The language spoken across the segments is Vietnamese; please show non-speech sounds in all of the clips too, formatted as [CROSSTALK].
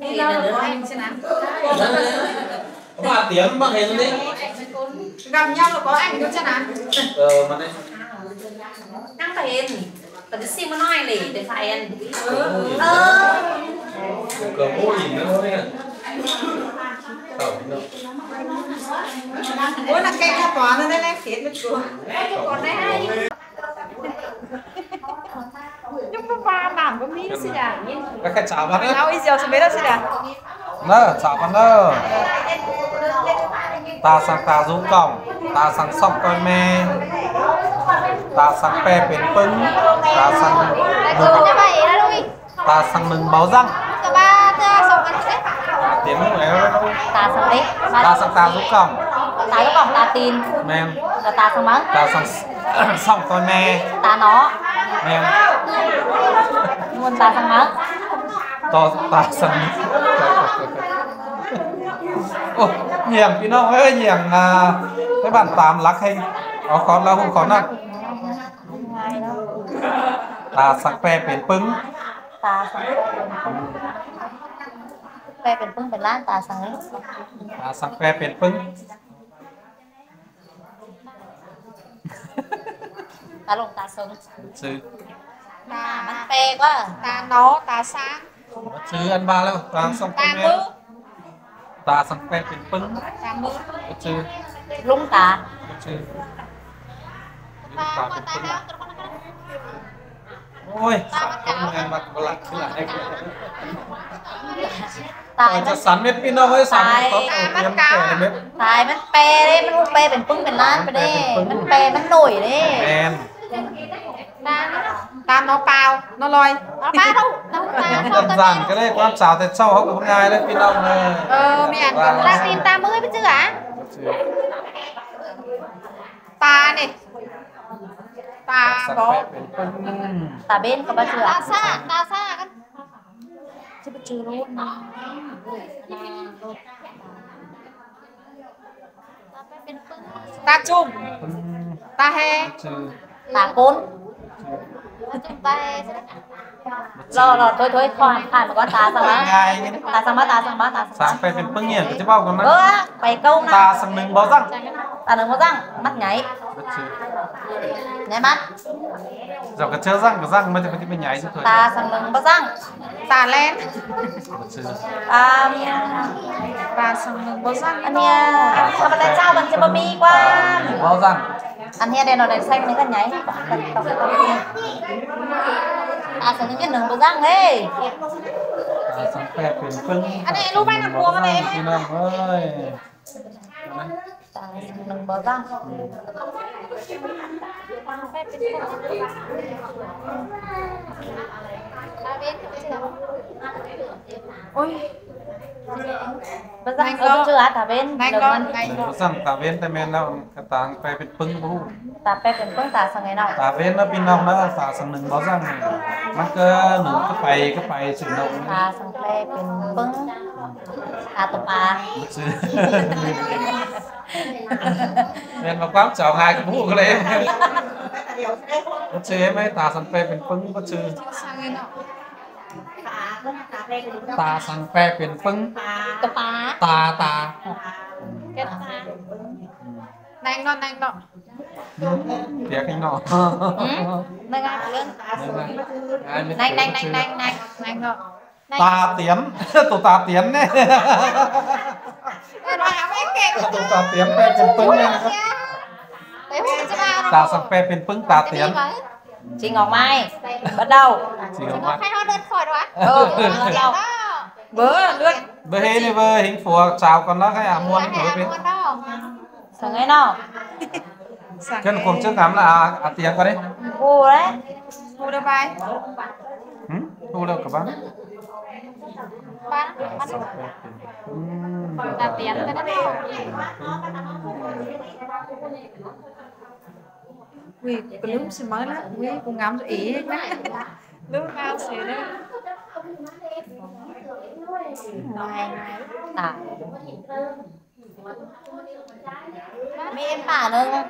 Thì là đứa anh sẽ có Bà tiếng bằng hình đấy. Gặp nhau là có anh có chân ăn Ờ mà đây. Đang phải em. Phải cái xin mà nói này để phải em. Ờ. ờ. Cờ vô nhìn nó thôi nè Ủa là cây ra toán ở đây này, khiến được rồi Con này hay mà ba làm có miếng xí à. Các cái chảo vào đấy. Đâu ý giờ sẽ biết đâu xí à. Nè, chảo nè. Ta sang ta rú còng, ta sang sóc coi me. Ta sang pe bền pưng, ta sang đó ta sang nừng báo răng. Tiếng tà sang đấy Ta sang ta rú còng, tà có còn tà tin men là tà sang mắng Ta sang sóc [COUGHS] coi me, tà nó men. nguồn tà sang mắng to ta sang Ồ, nhàngพี่น้องเอ้ยnhàng à, cái bản tám lắc hình có khó là không khó nè ta sắc pe เป็น pưng ตาสังแปลเป็นปึ้งเป็นล้านตาสังนี้ ta sắc pe เป็น pưng ตาลงตาเซิงซื้อตามันแปลว่า Ta nó, ta sáng, ซื้ออันบาแล้วตาสัง pe ta mưa, ตาสัง pe เป็น pưng ta mưa. ซื้อลุงตาซื้อ Ba ตา qua เป็น tay ปึ้ง đó โอ้ยสักคนงานมาบลักขึ้นหลังตายจะมันสันเม็ดพี่น้องเอ้ยสันเขาเตรียมแก่เม็ดตายมันแปลเด้มันบ่แปลเป็นปึ้งเป็นล้านไปเด้มันแปลมันหน่อยเด้ ta nó bao nó loi nó ba đâu đâu ta dạ. đơn giản cái đấy quan xảo thật sâu không có ngay đấy phi đông này ờ mẹ còn ra pin ta mới biết chưa à ta này. Ta có ta bên có bao chưa ta xa ta xa cái chứ bao chưa luôn ta chung. Ta he tàng côn รอรอถอยถอยคอยผ่านมาก็ตาสังมา ง่ายงี้ ตาสังมาตาสังมาตา สามไปเป็นปึ้งเนี่ยก็จะเบ้ากันนะ เออไปเก้านะ ตาสังหนึ่งเบาสั่ง ตาหนึ่งมาสั่งมัดใหญ่ ชื่อ ใหญ่มัด เราก็เชื่อสั่งก็สั่งมันจะเป็นใหญ่สุดเลย ตาสังหนึ่งมาสั่ง Ta lên. ชื่อ ตา Ta sang mừng bó răng อันเนี้ยธรรมดาเจ้ามันจะบะมีกว่า เบาสั่ง อันเนี้ยเดี๋ยวเราได้ใส่มันกันใหญ่กันต่อ asal nang bezang eh. Asal pep peng. Ane lu main nak buang apa? Minum oi. Nang bezang. Oi bây giờ có chưa á thả bên. Anh có sang thả bên tại mình nó tàng phải bên pưng bố. Tả phải bên pưng tả sang ngày nào? Tả bên nó bên nào nó tả sang nừng bao răng mắc nừng cái phải cái phải sự động tả sang phải bên pưng à tập à [LAUGHS] nên mà quát chào hai cái bố đấy bất chứ em [LAUGHS] ấy sang phải bên pưng bất chứ บา con. สั่งตาเว้นแต่แม่นแล้วกระตางไปเป็นปึ้งบู ตาไปเป็นเพิ่งตาสังไงเนาะ ตาเว้นแล้วพี่น้องนะตาสังหนึ่งเบาสั่งมันก็หนึ่งก็ไปก็ไปสิน้อง ตาสังแปลเป็นเพิ่งตาตุปลา ชื่อเรียนมาความเจ้าง่ายกับผู้ก็เลยก็ชื่อไหมตาสังแปะเป็นปึ้งก็ชื่อ Sang đây nọ. ตาสังแปะเป็นปึ้ง ตุปลา ตาตา Cái ta Nành nọ, nành nọ. เปียกให้นอก ไม่ง่ายเรื่อง Nành, nành, nành, nành, nành, nành nọ. ตาเตียน ตัวตาเตียนเนี่ย Ê, nói áo em kẹt. ตัวตาเตียนแปลเป็นปึ้งเนี่ยนะครับ Đấy hút cho ba nó ตาสังแปลเป็นปึ้งตา Cái เตียน đi mà จริงออกไหม chị ngọc mai bắt đầu. Chị ngọc mai. khai hoa đơn khỏi rồi ừ bắt đầu bữa lướt bữa đi bữa hình phù chào con nó cái à muôn đối với sáng ngày nào. Chân cuộc trước ngắm là à, à tiền con đấy ô đấy. Ô được bài. Ừ, ô được cả bán bán bán là tiền cái ừ. đó quy cái lúc xin mới lắm quy cũng ngắm rồi ý lúc nào sẽ đấy tả mấy em tả nâng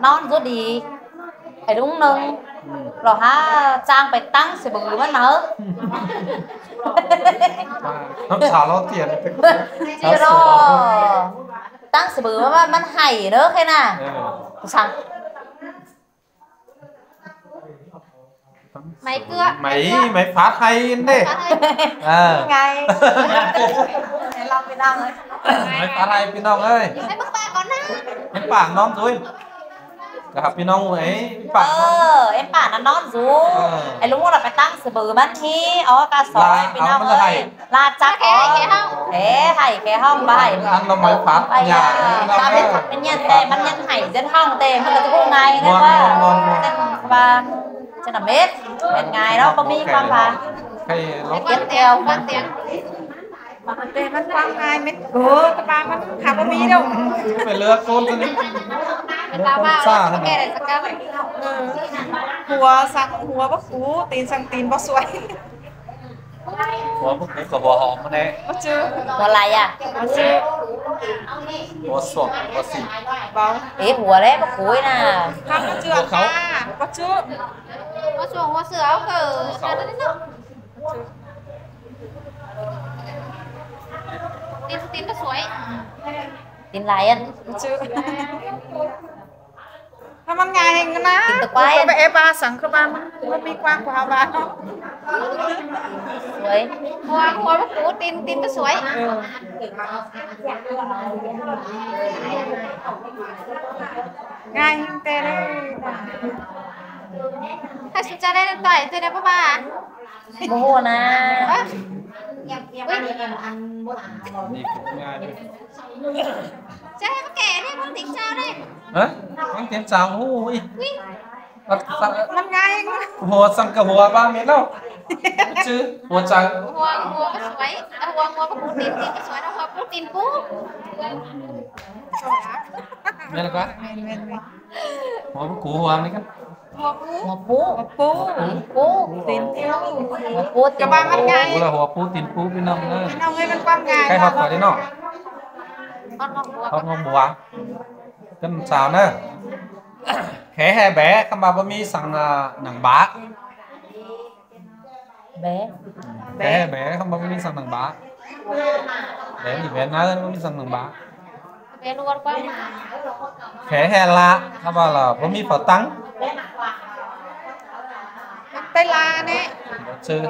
non rồi đi. Phải đúng nâng. Rồi ha trang phải tăng sẽ bự mất nở không xả lo tiền. Chưa rồi tăng sẽ bự mà mất hay nữa thế nào dạ. sao? máy cưa. máy máy, máy phát hay đấy à. Ngày ngày long pin đông ấy máy phát hay pin đông ơi. Máy bức em bảng non rồi. Cả học pin đông ấy. Em bảng ờ em bảng là non rồi. Ờ. Ấy lúc là phải tăng sự bự mất hi ó cá sỏi pin đông ơi. là chắc có thế hay cái hông bài ăn nó máy phát nhà à. ta biết thật cái nhân tề bắn nhân hay dân hông tề mà cái hôm nay nữa và ชนะเม็ดเป็นไงแล้วก็มีความว่าให้ลบเก็บเตียวมันเตียงมันเตมันความไงเม็ดโอ้ตะปามันขาบ่มีเดียวไปเลือกต้นตัวนี้เป็นลาบ้าแล้วแก้ได้สักกะหัวสั่งหัวบ่กูตีนสั่งตีนบ่สวย 我不可可不好么呢？我就我来呀，我就我爽我喜。vâng. Ý của đấy bắt nè. Không có chưa? À, có có chưa? Có xuống có sửa áo cờ. Tin tin nó suối. Tin lại anh. Chưa. วเล็บคุยน่ะ ถ้าบ่จื้อค่ะบ่จื้อ ว่าช่วงว่าเสือเอาเกิดอะไรนั่นเนาะตีนตีนก็สวย กินไรอัน บ่จื้อถ้ามันง่ายเองนะ กินตะไคร้ ไปเอบาสังกะบามันมันมีความกว่าบา สวย หัวหัวมะกรูดตีนตีนก็สวย เออง่ายเองแต่เลยนะ ถ้าสนใจได้ต่อยตัวได้ปะบ้า โมโหนะ นี่คือง่ายเลย cha có kẻ đấy con tính sao đây hả con tiếng sao ui năm nay hồ sang cả hồ ba mẹ đâu chứ hồ trắng hồ hồ có xoáy à, hồ hồ có bút tin tin có xoáy đâu hồ bút tin bú đây là quá hồ bút cú hồ đấy các หัวปูหัวปูหัวปูปูตีนปูหัวปูกระบามันไงหัวปูตีนปูพี่น้องเลยพี่น้องเลยมันความไงใครหอบก่อนได้เนาะ không không bùa. Tên sao nữa khẽ hay bé không bà mi sang nàng bá bé. Bé bé không bà mi sang nàng bá bé gì bé nói lên không mi sang nàng bá khẽ hay lạ không bà là bà mi phật tăng tay la nè. Chưa?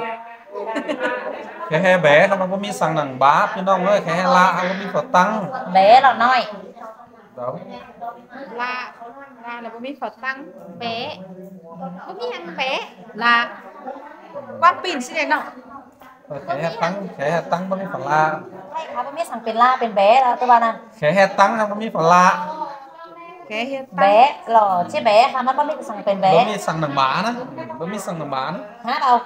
cái he bé nó có mi sang nàng bá chứ nó ơi. Cái he la không có mi phật tăng. Bé là nói đúng. La là là có mi phật tăng. Bé. Có mi ăn bé. Là quan pin xin này nọ cái he tăng cái he tăng có mi phật la. Có mi sang pin la pin bé là tôi bảo nè cái he tăng không có mi phật la. Bé lò chiếc bé ha nó có mi rằng tên bé. Bố biết rằng nàng bán á mi biết rằng bá nó hả đâu?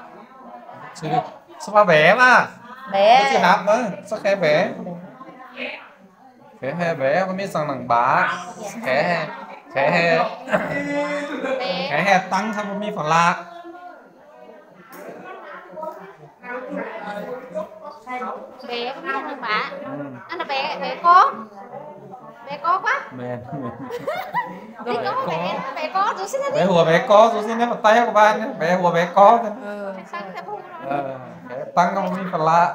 sao ba bé mà vẽ chứ hát mà sao khé bé, khẽ he bé, có biết sang nặng bá khé, he khé he. Khẽ he tăng không có biết phần lạ bé không biết nặng bá anh là bé bé con มันมีฝรั่ง เป๊ะบ่มีหยังหมา อืม อันน่ะเป๊ะเป๊ะก็เป๊ะก็quá แมน Đi có mẹ, mẹ có rồi xin แบะหัวแบะก้อดูสิเนี่ยมาไต่กับบ้านเนี่ยแบะหัวแบะก้อกัน เออ Sang sẽ phụ เออแค่ตั้งก็มันมีฝรั่ง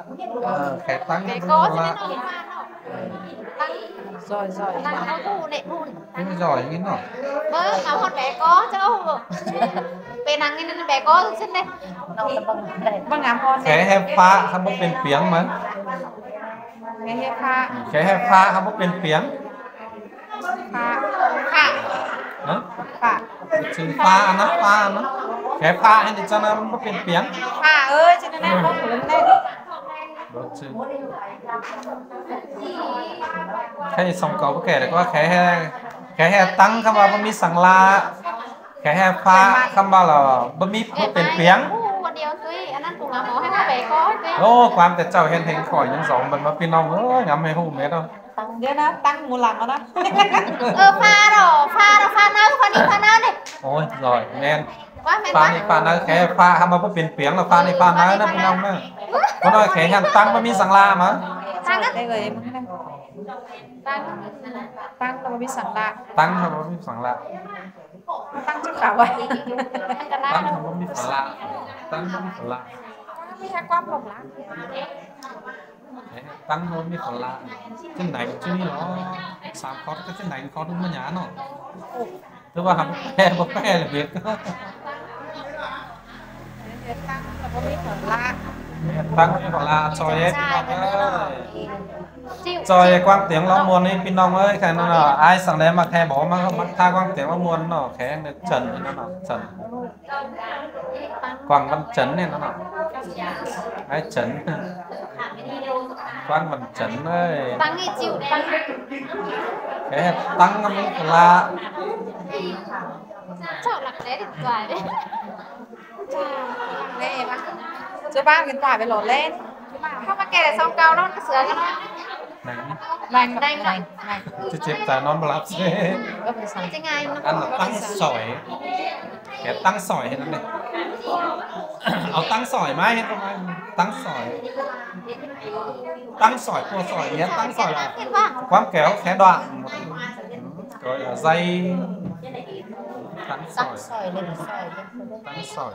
เออแค่ตั้งก็ Mẹ มันมี có ฝ cho รั่ง nên nó mà nó Tăng ซอยซอย tăng nó phụ nệ phụ ไม่จ่อยอย่างนี้เนาะ Bơ mà hot mẹ có chứ đâu Bè năng nên mẹ có rồi xin đây เราจะบังได้ บ่งามพอ แค่แห่ฟ้าครับมันเป็นเปียง Pak. Pak. Hah? Pak. Sing Pak anak Pak anak. Kayak Pak yang di sana rumah piang. Pak, eh, sana nak kok belum nih. Bocil. Kayak song kau pakai deh, kok kayak kayak tang kamu apa mi sang la. Kayak Pak kamu lah, bumi piang piang. เดียวตุ้ยอันนั้นปุ่งหมอให้ว่าไปก็โอ้ความแต่เจ้าเห็นเห็นข่อยยังสองมันมาพี่น้องเอ้ยงำให้หูเม็ดเอา เดี๋ยวนะตั้งมูหลังแล้วนะ เออฟาหรอฟาหรอฟาหน้าทุกคนนี่ฟาหน้าเลยโอ้ยลอยแมนฟาแนฟ้าในฟ้านะแค่ฟาทำมาเพื่อเปลี่ยนเปลี่ยนหรอฟาในฟ้านะนั่นพี่น้องเนอะเพราะน้อยแข็งกันตั้งมันมีสังลามะตั้งได้เลยมั้งตั้งตั้งเราไม่สังละตั้งเราไม่สังละตั้งจุดขาวไว้ตั้งเราไม่สังละตั้งเราไม่สังละไม่ใช่ความหลงละ tăng hơn mới còn là chân đánh chứ nó sám khó cái chân đánh khó đúng mà nhá nó. Tôi bảo bốc phe bốc phe là biết. Đó tăng mới còn là trời ấy trời quang tiếng long muôn đi, pin long ơi khai nó là ai sẵn đấy mà khai bỏ mà mắt tha quang tiếng long muôn nó khai nó trần nó nó trần. Quang văn trấn này nó nó ai trấn? Phan Văn Trấn ơi. Tăng thì chịu đấy Cái tăng nó mới lạ. Chậu lạc lẽ thì tỏa đấy. Lạc lẽ mà Chú ba cái tỏa phải lột lên. Không mà kể là xong câu đó, cái sửa cho nó nành nành nành nành. Chị chép ta non bắp thế ăn là tăng sỏi. Cái tăng sỏi hết này ở tăng tăng sỏi. Tăng sỏi cua sỏi nhé. Tăng sỏi là quán kéo khé đoạn. Một dây. Tăng sỏi. tăng sỏi.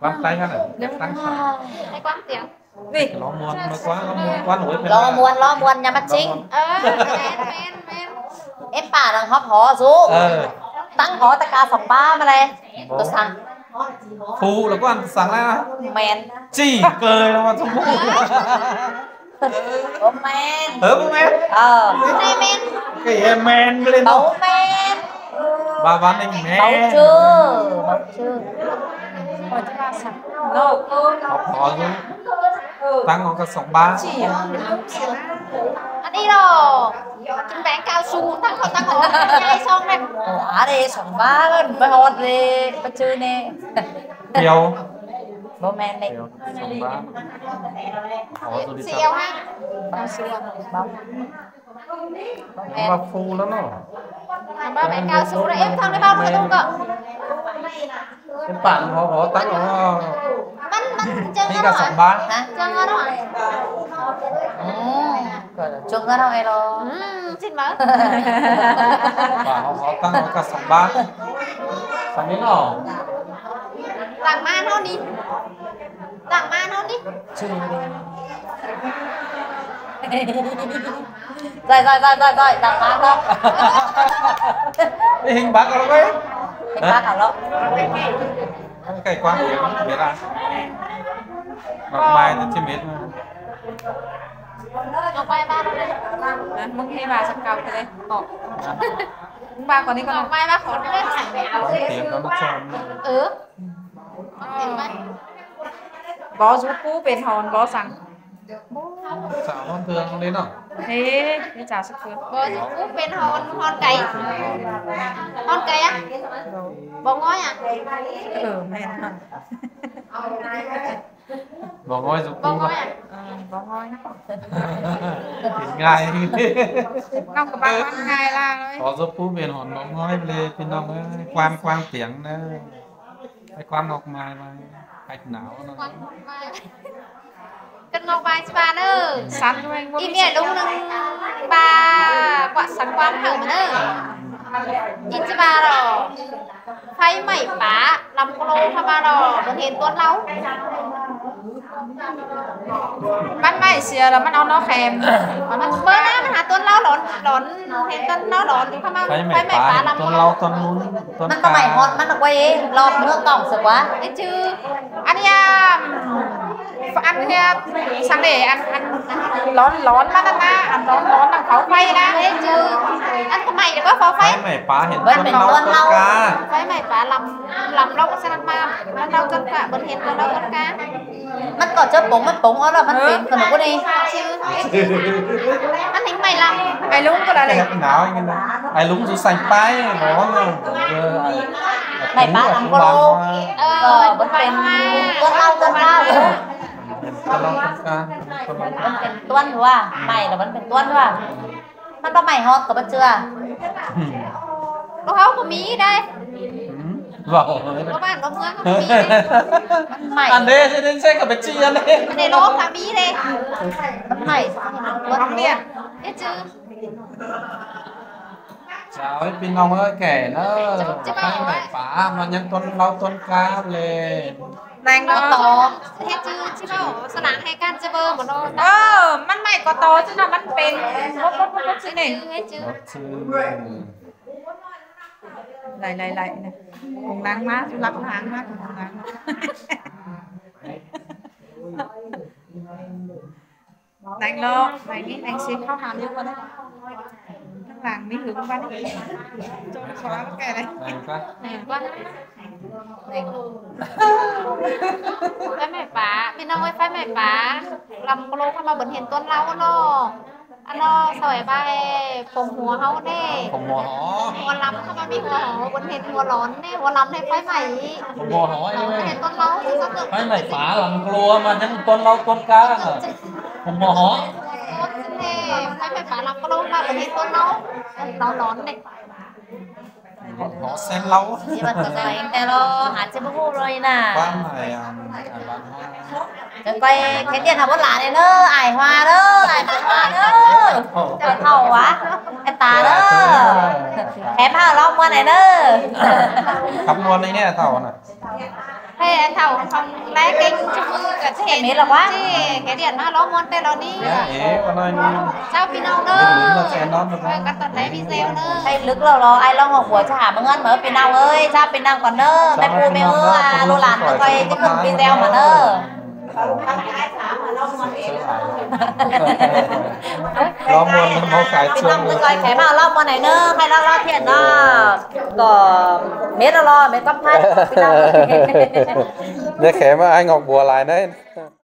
Quán tay ha này. Tăng sỏi. Quán tiếng นี่ล้อมวนมาคว้าล้อมวนคว้าหนุ่ยล้อมวนล้อมวนอย่ามาจริงเออแมนแมนแมนเอ็มป่าลังฮอปหอสู้ตั้งหอตะกาสองบ้ามาเลยตัวสั่งฟูแล้วก็สั่งแล้วนะแมนจี้เกยแล้วมาชมพู่โอ้แมนเออโอ้แมนเออไอแมนก็เอแมนไปเลยเนาะแมนบาวันไอแมนเบาชื่อเบาชื่อโอจะมาสั่งโลกพอรู้ Ừ. tăng ngon các sóng ba. Chỉ hơn anh đi rồi chân bán cao su tăng họ tăng họ ngay xong này. Quả đi sóng ba lên phải hot đi phải chơi nè. Nhiều [LAUGHS] bố mẹ này sóng ba. Khó rồi đi sao bao bao. Phu lắm đó ba mẹ cao su là em thằng đấy bao được không cậu em bạn họ họ tăng họ 피가 정말? 짱하러 음, 쫑하러 해로. 음, 정말. 와, 어떤 어떤 정말? 정말로. 낭만 허니. 낭만 허니. rồi rồi rồi rồi rồi đọc bác đó cái hình bác ở đâu đấy hình bác ở đâu cái quá của biết à บักไม้นะใช่ไหมมาลงไปบ้านเราเลยนะมึงให้บาสักเกาไปเลยตอบมึงบาก่อนนี้ก่อนลงไปบ้าขอไม่ได้ถ่าไปเอาเลยยงกับลูชอนเออบอสกู้เป็นฮอนบอสังสาวฮอนเทืองเลยเนาะเฮ้ยนี่จ่าสักเทืองบอสกู้เป็นฮอนฮอนไก่ฮอนไก่อะบอง้อยอะเออแม่ bỏ ngôi dục vâng ngôi à? bỏ ngôi thịt gai nông của ba quan gai la thôi có giúp phú biển hồn bỏ ngôi lê thì nông ấy. Quan quan tiếng đấy cái quan ngọc mai mà hạch não nó. Ngọc mai. Cân ngọc mai chứ ba nữa sắn cho anh im nhẹ đúng nâng quạ sắn quan thở mà nữa nhìn chứ ba rồi thấy mảy phá làm cô lô ba rồi mình hiền tuốt lâu มันไม่เสียแล้วมันเอาน้อแคมมันเบอร์หน้ามันหาต้นเล่าหลอนหลอนแคมต้นเล่าหลอนอยู่ข้างมาไฟไหม่ป้าต้นเล่าต้นนู้นต้นมันก็ใหม่ฮอตมันเอาไว้ลองเมื่อก่องสักวะไอ้ชื่ออันนี้อันนี้ช่างเดอันอันร้อนร้อนมันนะอันร้อนร้อนนังเขาไฟนะไอ้ชื่ออันก็ใหม่แล้วก็เผาไฟไหม่ป้าเห็นต้นเล่าต้นกาไฟใหม่ป้าลำลำเล่าก็สนับมามันเล่าต้นกะเบินเห็นต้นเล่าต้นกามัน เป็นขนมกูนี่ [LAUGHS] จืออันนี้ไม่ล ไอ้ลุงก็อะไร cái hạch não anh này ai lúng chú sành bay nó Mày phá làm cô lô. ำเอ ก็ อ มันเป็น มา ต้นเล่าต้นเล่า tuần lâu tuần ca tuần lâu มันเป็นต้นหรือว่าใหม่หรือมันเป็นต้นหรือว่ามันก็ใหม่ฮอตกับมันเชื่อ เราเขาก็มีได้ vỏ nó bạn nó mưa nó bị mày ăn đê cho nên xe cả bạch chi ăn đê ăn đê nó cả bí đê bắn mày bắn liền biết chứ Chào ấy, Pin Ngọc ơi, kẻ nó tăng đại phá mà nhân tuần lau tuần ca lên Nàng nó to, hết chứ, chứ đâu, sao nàng hay can chơi bơ mà nó Ờ, mắt mày có to chứ nào mắt bền, bốt bốt bốt chứ này Hết chứ lại lại lại. Cùng nắng mát chú lắc nắng mát cùng nắng mát. [LAUGHS] Đang lo này đi anh xin khó khăn nhất con đấy các làng mỹ hướng quá đấy cho nó xóa cái này này này quá. Này phải mẹ bà bên ông ấy phải mẹ bà làm cô lô mà bẩn hiền tuân lâu nó อันนอสวยใบผงหัวเขาเน่ผมหัวหอหัวล้ำเขามามีหัวหอบนเห็นหัวร้อนเน่หัวล้ำในไฟใหม่ผมหัวหอไอ้เว้ยเห็นต้นเล้าสิก็เกิดไม่ไหนฝาหลังครัวมาทั้งต้นเราต้นกล้างผมหัวหอไม่ไฟใหม่ฝาหลังครัวมาบนเห็นต้นเล้าเราร้อนเน่หอเส้นเล้าที่มันตกแต่เราหาเจ้าพ่อเลยนะบ้ามหมาอะบ้านห้า เงินเหมือนปีนางเอ้ยจ้าปีนางก่อนเนอะแม่ปูแม่เอออ่ะลูกหลานก็ไปจะขึ้นปีเซลมาเนอะ lo muôn mau cái พี่ chuông ต้องมือก่อยแขมาเล่ามาไหนเนอะใครเล่า lo muôn nó mau cái chương cái mà lo muôn này nữa hay lo lo thiện đó. Có mét lo mét tóc thay [LAUGHS] đấy khẽ mà anh ngọc bùa lại đấy.